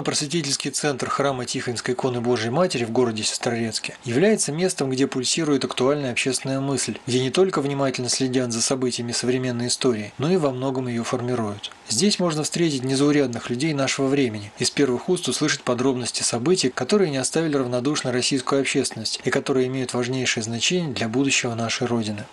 Духовно-просветительский центр храма Тихонской иконы Божией Матери в городе Сестрорецке является местом, где пульсирует актуальная общественная мысль, где не только внимательно следят за событиями современной истории, но и во многом ее формируют. Здесь можно встретить незаурядных людей нашего времени, из первых уст услышать подробности событий, которые не оставили равнодушно российскую общественность и которые имеют важнейшее значение для будущего нашей Родины.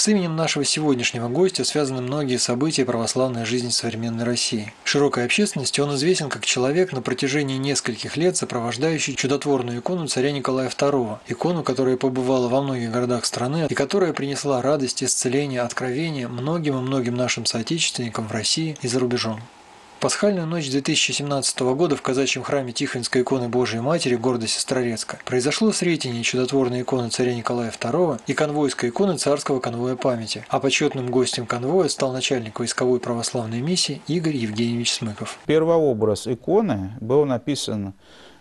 С именем нашего сегодняшнего гостя связаны многие события православной жизни современной России. Широкой общественности он известен как человек на протяжении нескольких лет сопровождающий чудотворную икону царя Николая II, икону, которая побывала во многих городах страны и которая принесла радость, исцеление, откровение многим и многим нашим соотечественникам в России и за рубежом. Пасхальную ночь 2017 года в казачьем храме Тихонской иконы Божией Матери города Сестрорецка произошло сретение чудотворной иконы царя Николая II и конвойской иконы царского конвоя памяти, а почетным гостем конвоя стал начальник войсковой православной миссии Игорь Евгеньевич Смыков. Первообраз иконы был написан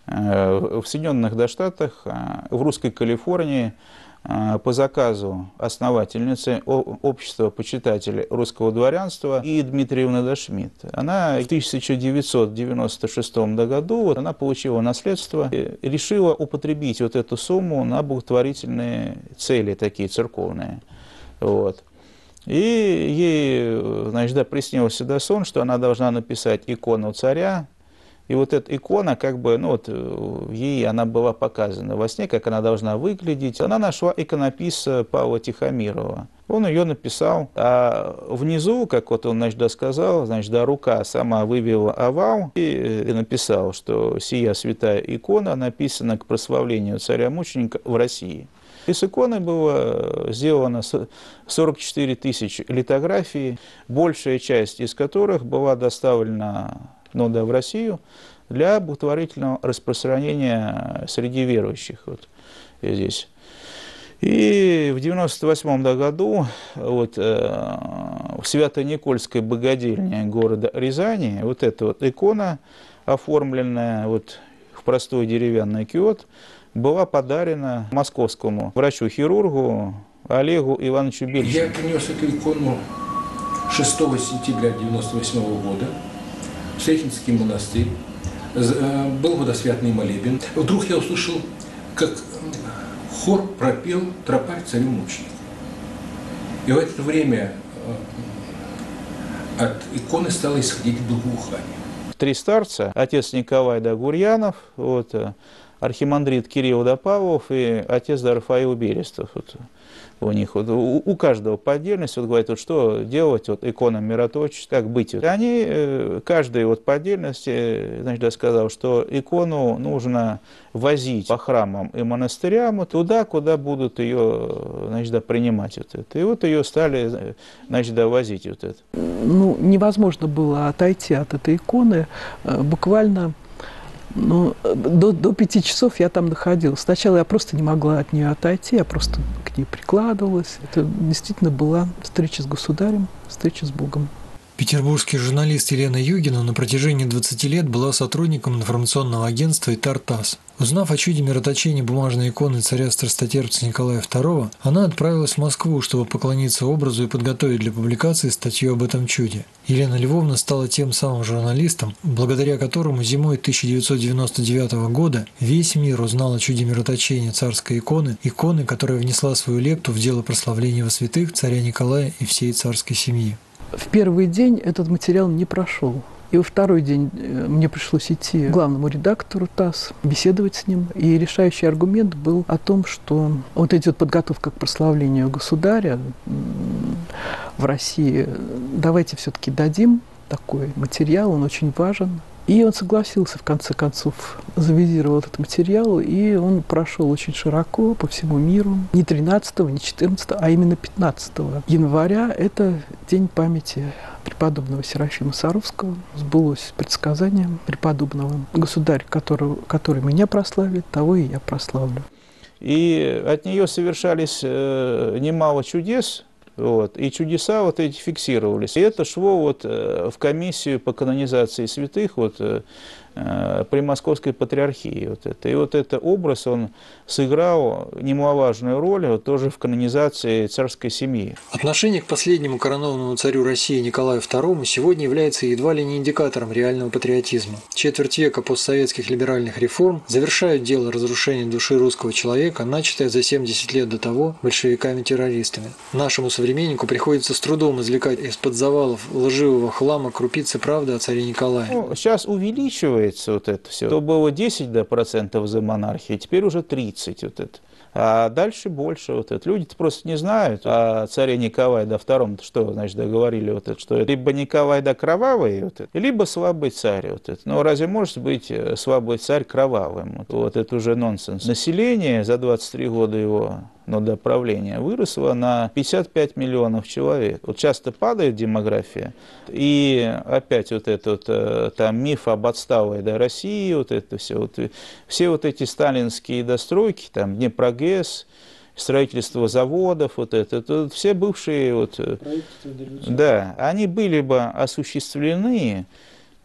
э, в Соединенных Штатах, э, в русской Калифорнии, по заказу основательницы общества почитателей русского дворянства и Дмитриевны Дашмидт. Она в 1996 году вот, она получила наследство и решила употребить вот эту сумму на благотворительные цели такие церковные. Вот. И ей, значит, да, приснился да, сон, что она должна написать икону царя, и вот эта икона, как бы, ну вот, э, ей она была показана во сне, как она должна выглядеть. Она нашла иконописца Павла Тихомирова. Он ее написал, а внизу, как вот он, значит, сказал, значит, да, рука сама вывела овал и, и написал, что сия святая икона написана к прославлению царя-мученика в России. И с иконой было сделано 44 тысячи литографий, большая часть из которых была доставлена но да, в Россию для благотворительного распространения среди верующих вот здесь. И в 98 году вот, э, в Свято-Никольской богадельне города Рязани вот эта вот икона, оформленная вот в простой деревянный киот, была подарена московскому врачу-хирургу Олегу Ивановичу Бельчину. Я принес эту икону 6 сентября 1998 года Сретенский монастырь, э, был водосвятный молебен. Вдруг я услышал, как хор пропел «Тропарь царю мученику». И в это время э, от иконы стало исходить благоухание. Три старца, отец Николай Дагурьянов, вот, э, архимандрит Кирилл Допавов и отец Дарфаил Берестов. Вот у них, вот, у, у каждого по отдельности, вот говорят, вот что делать, вот икона мироточества, как быть. Вот. Они, э, каждый вот по отдельности, значит, я сказал, что икону нужно возить по храмам и монастырям вот, туда, куда будут ее, значит, да, принимать вот это. И вот ее стали, значит, да, возить вот это. Ну, невозможно было отойти от этой иконы э, буквально ну, до, до пяти часов я там находилась. Сначала я просто не могла от нее отойти, я просто к ней прикладывалась. Это действительно была встреча с государем, встреча с Богом. Петербургский журналист Елена Югина на протяжении 20 лет была сотрудником информационного агентства «Итар-ТАСС». Узнав о чуде мироточения бумажной иконы царя страстотерпца Николая II, она отправилась в Москву, чтобы поклониться образу и подготовить для публикации статью об этом чуде. Елена Львовна стала тем самым журналистом, благодаря которому зимой 1999 года весь мир узнал о чуде мироточения царской иконы, иконы, которая внесла свою лепту в дело прославления во святых царя Николая и всей царской семьи. В первый день этот материал не прошел. И во второй день э, мне пришлось идти к главному редактору ТАСС, беседовать с ним. И решающий аргумент был о том, что вот вот подготовка к прославлению государя в России, давайте все-таки дадим такой материал, он очень важен. И он согласился, в конце концов, завизировал этот материал, и он прошел очень широко по всему миру. Не 13, не 14, а именно 15 января. Это день памяти преподобного Серафима Саровского. Сбылось предсказание преподобного. Государь, который, который меня прославит, того и я прославлю. И от нее совершались э, немало чудес, вот, и чудеса вот эти фиксировались. И это шло вот э, в комиссию по канонизации святых вот, э, при Московской патриархии. Вот это. И вот этот образ, он сыграл немаловажную роль вот, тоже в канонизации царской семьи. Отношение к последнему коронованному царю России Николаю II сегодня является едва ли не индикатором реального патриотизма. Четверть века постсоветских либеральных реформ завершают дело разрушения души русского человека, начатое за 70 лет до того большевиками-террористами. Нашему современнику приходится с трудом извлекать из-под завалов лживого хлама крупицы правды о царе Николае. Ну, сейчас увеличивается вот это все. То было 10 да, процентов за монархию, теперь уже 30 вот это. А дальше больше вот это. Люди-то просто не знают о царе Николае да втором, что, значит, договорили вот это, что либо Николай да кровавый, вот это, либо слабый царь вот это. Но разве может быть э, слабый царь кровавым? Вот, вот это уже нонсенс. Население за 23 года его но до правления выросло на 55 миллионов человек. Вот часто падает демография, и опять вот этот э, там миф об отсталой до России, вот это все, вот, все вот эти сталинские достройки, там Днепрогэс, строительство заводов, вот это, это все бывшие, вот, э, да, они были бы осуществлены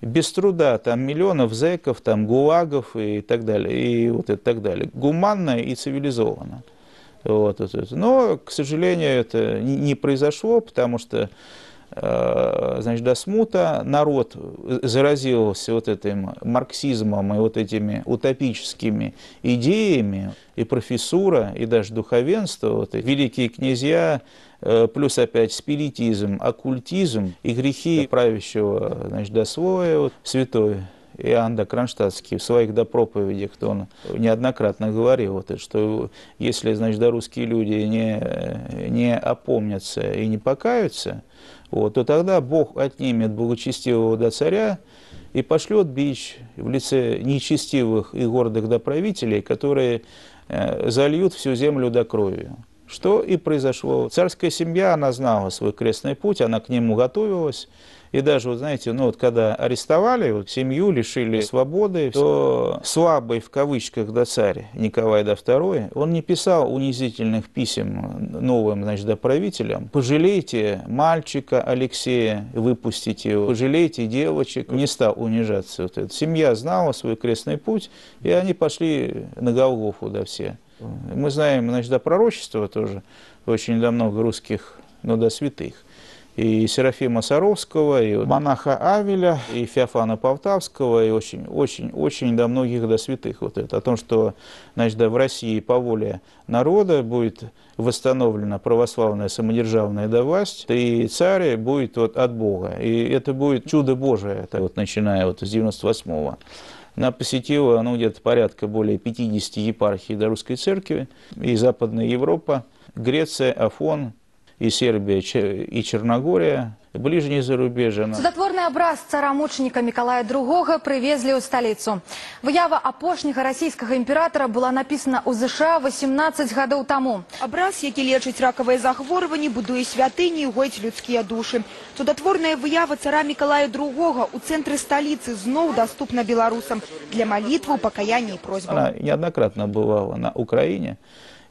без труда, там миллионов зэков, там гулагов и так далее, и вот это так далее, гуманно и цивилизованно. Вот, но, к сожалению, это не произошло, потому что э, значит, до смута народ заразился вот этим марксизмом и вот этими утопическими идеями, и профессура, и даже духовенство, вот, и великие князья, э, плюс опять спиритизм, оккультизм и грехи правящего значит, до слоя, вот, святой Иоанн Кронштадтский в своих допроповедях, то он неоднократно говорил, вот, что если, значит, да, русские люди не, не опомнятся и не покаются, вот, то тогда Бог отнимет благочестивого до царя и пошлет бич в лице нечестивых и гордых до правителей, которые э, зальют всю землю до крови. Что и произошло. Царская семья, она знала свой крестный путь, она к нему готовилась. И даже, вот знаете, ну вот когда арестовали вот, семью, лишили свободы, то слабый в кавычках до царь Николай II, он не писал унизительных писем новым, значит, до правителям. Пожалейте мальчика Алексея, выпустите его, пожалейте девочек. Не стал унижаться. Вот это. Семья знала свой крестный путь, и они пошли на Голгофу, да, все. Мы знаем, значит, до пророчества тоже очень до много русских, но до святых и Серафима Саровского, и монаха Авеля, и Феофана Полтавского, и очень, очень, очень до многих до святых. Вот это, о том, что значит, да, в России по воле народа будет восстановлена православная самодержавная да, власть, и царь будет вот от Бога. И это будет чудо Божие, это вот, начиная вот с 98-го. Она посетила ну, где-то порядка более 50 епархий до русской церкви, и Западная Европа, Греция, Афон, и Сербия, и Черногория, ближнее зарубежье. Судотворны абраз цара-мучаніка Миколая II привезли ў сталіцу. Выява апошняга расійскага імператара была напісана ў ЗША 18 гадоў таму. Абраз, які лечыць ракавыя захворванні, будуе святыні і гоіць людскія душы. Цудотворная выява цара Миколая II у цэнтры сталіцы зноў даступна беларусам для молитвы, пакаяння і просьбы. Она неоднократно бывала на Украине.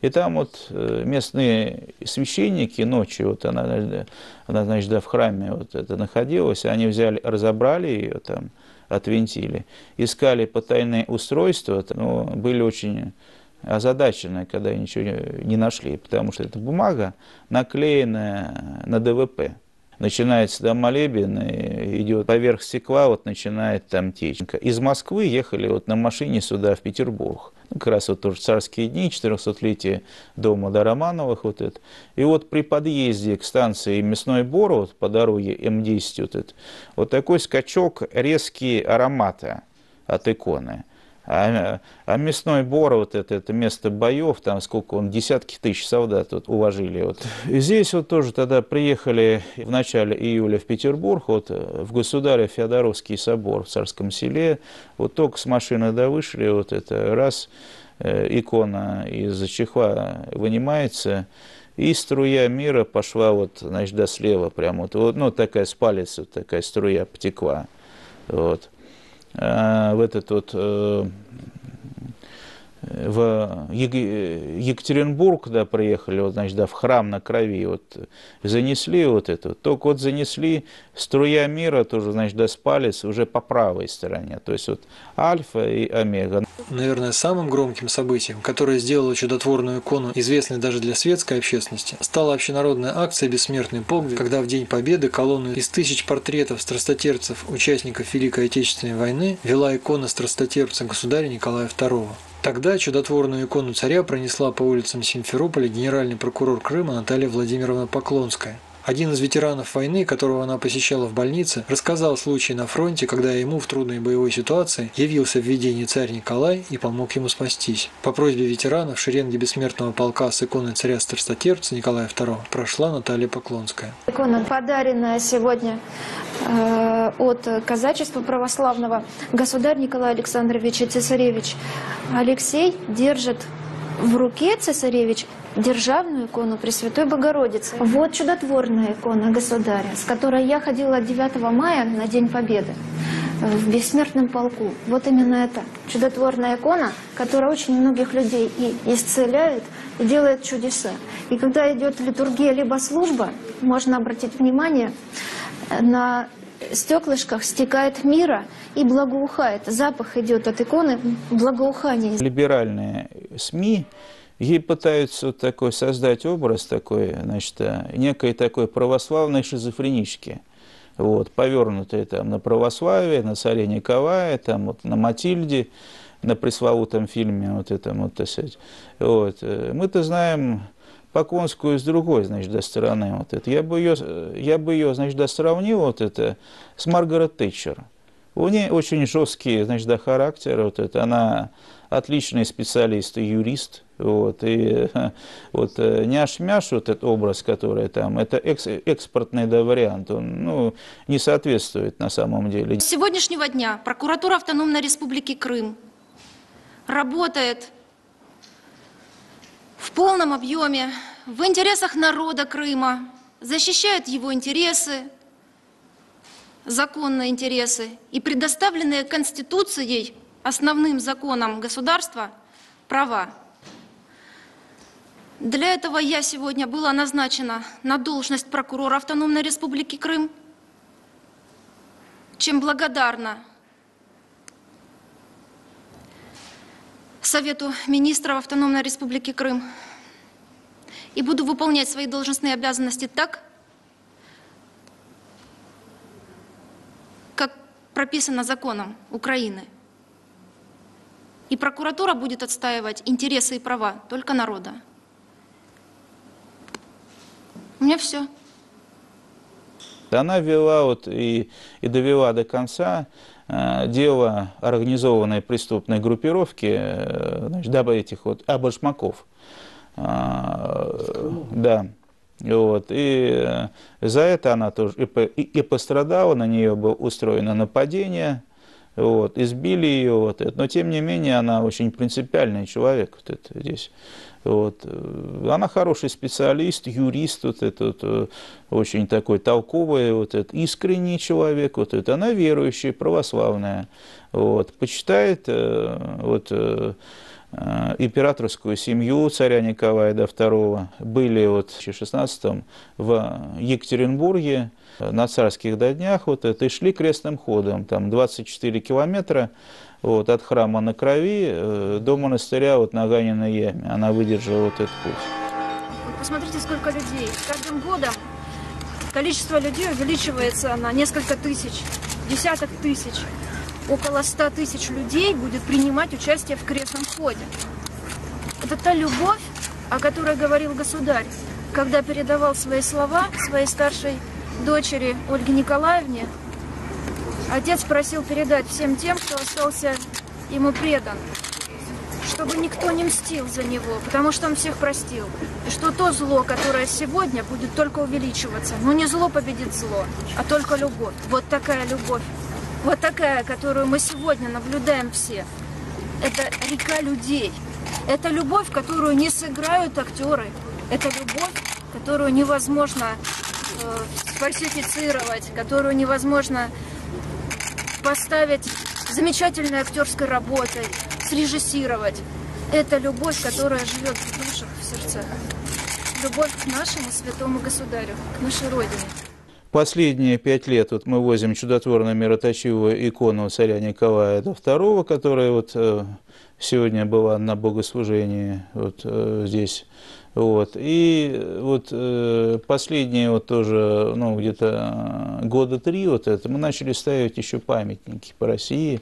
И там вот э, местные священники ночью, вот она, она значит, да, в храме вот это находилась, они взяли, разобрали ее там, отвинтили, искали потайные устройства, но были очень озадачены, когда ничего не нашли, потому что эта бумага наклеенная на ДВП. Начинается там молебен, идет поверх стекла, вот начинает там течь. Из Москвы ехали вот на машине сюда, в Петербург как раз вот тоже царские дни, 400-летие дома до Романовых вот это. И вот при подъезде к станции Мясной Бор, вот по дороге М10 вот это, вот такой скачок резкие ароматы от иконы. А, а мясной бор, вот это, это место боев, там сколько он, десятки тысяч солдат вот, уложили. Вот. И здесь вот тоже тогда приехали в начале июля в Петербург, вот, в государя Феодоровский собор в Царском селе, вот только с машины да вышли, вот это раз э, икона из чехла вынимается, и струя мира пошла вот, значит, до слева прямо, вот, вот ну, такая с палец, вот такая струя потекла. Вот. Э, в этот вот э, в Екатеринбург, когда приехали, вот, значит, да, в храм на крови, вот, занесли вот это, только вот занесли струя мира тоже, значит, да, с палец уже по правой стороне, то есть вот альфа и омега. Наверное, самым громким событием, которое сделало чудотворную икону известной даже для светской общественности, стала общенародная акция «Бессмертный подвиг», когда в День Победы колонну из тысяч портретов страстотерцев, участников Великой Отечественной войны, вела икона страстотерпца государя Николая II. Тогда чудотворную икону царя пронесла по улицам Симферополя генеральный прокурор Крыма Наталья Владимировна Поклонская. Один из ветеранов войны, которого она посещала в больнице, рассказал случай на фронте, когда ему в трудной боевой ситуации явился в видении царь Николай и помог ему спастись. По просьбе ветеранов шеренги бессмертного полка с иконой царя Старстотерпца Николая II прошла Наталья Поклонская. Икона, подаренная сегодня э, от казачества православного, государь Николай Александрович и цесаревич Алексей держит в руке цесаревич державную икону Пресвятой Богородицы. Вот чудотворная икона государя, с которой я ходила 9 мая на День Победы в бессмертном полку. Вот именно это чудотворная икона, которая очень многих людей и исцеляет, и делает чудеса. И когда идет литургия либо служба, можно обратить внимание на стеклышках стекает мира и благоухает. Запах идет от иконы благоухания. Либеральные СМИ ей пытаются вот такой создать образ такой, значит, некой такой православной шизофренички. Вот, повернутые там на православие, на царе Николая, там вот на Матильде, на пресловутом фильме вот этом вот, так сказать. Вот. Мы-то знаем Поклонскую с другой, значит, до стороны вот это. Я бы ее, я бы ее, значит, да, сравнил вот это с Маргарет Тэтчер. У нее очень жесткий, значит, да, характер, вот это. Она отличный специалист и юрист, вот, и вот няш-мяш, вот этот образ, который там, это экс, экспортный да, вариант, он ну, не соответствует на самом деле. С сегодняшнего дня прокуратура Автономной Республики Крым работает в полном объеме, в интересах народа Крыма, защищает его интересы, законные интересы и предоставленные Конституцией, основным законом государства, права. Для этого я сегодня была назначена на должность прокурора Автономной Республики Крым, чем благодарна Совету министров Автономной Республики Крым и буду выполнять свои должностные обязанности так, как прописано законом Украины. И прокуратура будет отстаивать интересы и права только народа. У меня все. Она вела вот и, и довела до конца дело организованной преступной группировки, э, значит, дабы этих вот абашмаков. Э, да. Вот. И э, за это она тоже и, и, и пострадала, на нее было устроено нападение, вот, избили ее, вот, но тем не менее она очень принципиальный человек вот это, здесь. Вот. Она хороший специалист, юрист, вот этот, э, очень такой толковый, вот этот, искренний человек, вот это, она верующая, православная, вот, почитает э, вот, э, императорскую семью царя Николая II. Были вот в 16 в Екатеринбурге на царских днях вот это, и шли крестным ходом, там 24 километра, вот, от храма на крови э, до монастыря вот, на Ганиной яме. Она выдержала вот этот путь. Посмотрите, сколько людей. Каждым годом количество людей увеличивается на несколько тысяч, десяток тысяч. Около ста тысяч людей будет принимать участие в крестном ходе. Это та любовь, о которой говорил государь, когда передавал свои слова своей старшей дочери Ольге Николаевне, Отец просил передать всем тем, кто остался ему предан, чтобы никто не мстил за него, потому что он всех простил. И что то зло, которое сегодня, будет только увеличиваться. Но не зло победит зло, а только любовь. Вот такая любовь. Вот такая, которую мы сегодня наблюдаем все. Это река людей. Это любовь, которую не сыграют актеры. Это любовь, которую невозможно э, фальсифицировать, которую невозможно поставить замечательной актерской работой, срежиссировать. Это любовь, которая живет в душах, в сердцах. Любовь к нашему святому государю, к нашей Родине. Последние пять лет вот мы возим чудотворную мироточивую икону царя Николая II, которая вот э, сегодня была на богослужении вот э, здесь. Вот. И вот э, последние вот тоже, ну, где-то года три вот это, мы начали ставить еще памятники по России,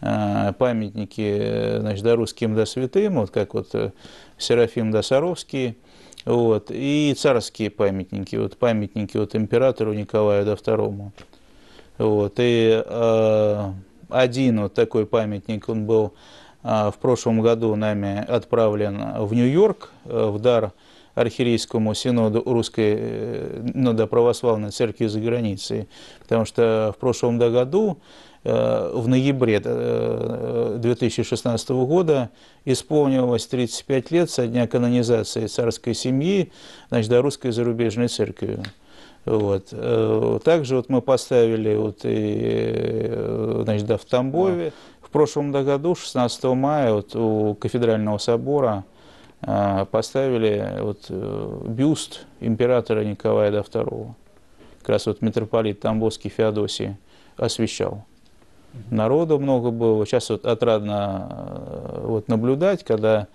памятники, значит, да, русским да святым, вот как вот Серафим да Саровский, вот, и царские памятники, вот памятники вот императору Николаю II. Вот, и э, один вот такой памятник, он был э, в прошлом году нами отправлен в Нью-Йорк э, в дар архиерейскому синоду Русской э, ну, да, православной церкви за границей, потому что в прошлом году Э, в ноябре 2016 э, года исполнилось 35 лет со дня канонизации царской семьи, значит, до русской зарубежной церкви. Вот. Также вот мы поставили вот и, значит, да, в Тамбове. В прошлом году, 16 мая, вот у кафедрального собора поставили вот бюст императора Николая II. Как раз вот митрополит Тамбовский Феодосий освящал народу много было. Сейчас вот отрадно э, вот наблюдать, когда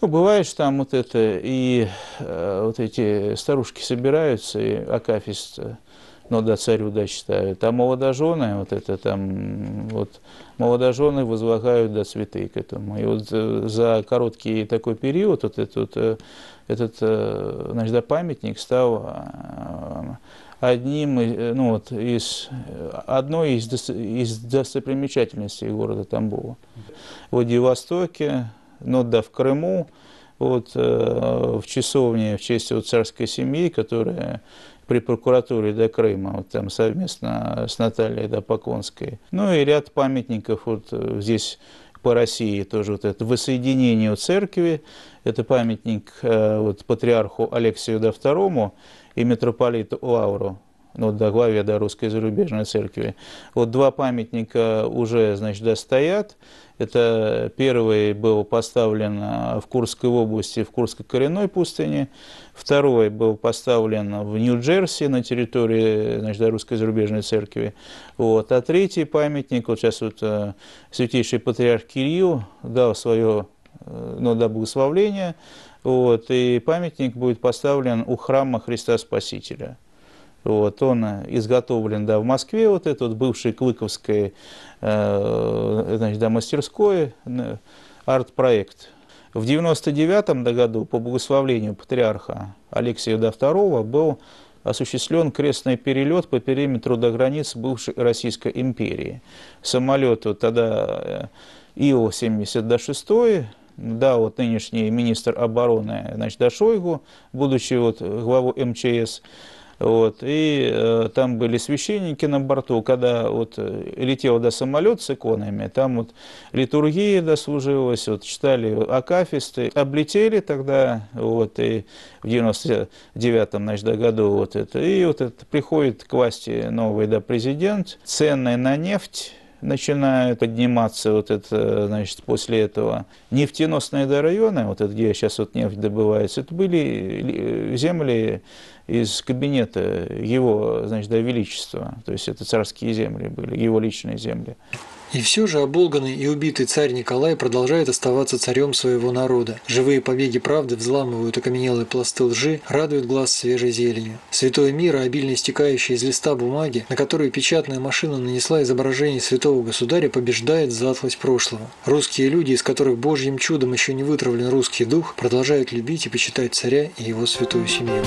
ну, бываешь там вот это, и э, вот эти старушки собираются, и акафист, ну да, царю да читают, а молодожены, вот это там, вот молодожены возлагают до цветы к этому. И вот э, за короткий такой период вот этот, вот, этот значит, да, памятник стал одним э, ну, вот, из, одной из, из достопримечательностей города Тамбова. В Владивостоке, ну да, в Крыму, вот, э, в часовне в честь вот, царской семьи, которая при прокуратуре до Крыма, вот там совместно с Натальей да, Поклонской. Ну и ряд памятников вот э, здесь по России тоже вот это воссоединение церкви, это памятник вот, патриарху Алексию II, и митрополиту Лавру, ну, до главе до Русской зарубежной церкви. Вот два памятника уже, значит, да, стоят. Это первый был поставлен в Курской области, в Курской коренной пустыне. Второй был поставлен в Нью-Джерси на территории значит, Русской зарубежной церкви. Вот. А третий памятник, вот сейчас вот э, святейший патриарх Кирилл дал свое э, ну, да, благословление вот, и памятник будет поставлен у храма Христа Спасителя. Вот, он изготовлен да, в Москве, вот этот вот бывший Клыковской э, значит, да, мастерской, арт-проект. В 99 году по благословлению патриарха Алексея II был осуществлен крестный перелет по периметру до границ бывшей Российской империи. Самолет вот тогда э, Ил-76 да, вот нынешний министр обороны, значит, да, Шойгу, будучи вот главу МЧС, вот, и э, там были священники на борту, когда вот э, летел до самолет с иконами, там вот литургия дослужилась, вот читали акафисты, облетели тогда, вот, и в 99-м, значит, году вот это, и вот это приходит к власти новый, да, президент, цены на нефть, начинают подниматься вот это, значит, после этого. Нефтеносные районы, вот это, где сейчас вот нефть добывается, это были земли из кабинета его, значит, до величества, то есть это царские земли были, его личные земли. И все же оболганный и убитый царь Николай продолжает оставаться царем своего народа. Живые побеги правды взламывают окаменелые пласты лжи, радуют глаз свежей зеленью. Святое мира, обильно истекающее из листа бумаги, на которую печатная машина нанесла изображение святого государя, побеждает затлость прошлого. Русские люди, из которых божьим чудом еще не вытравлен русский дух, продолжают любить и почитать царя и его святую семью.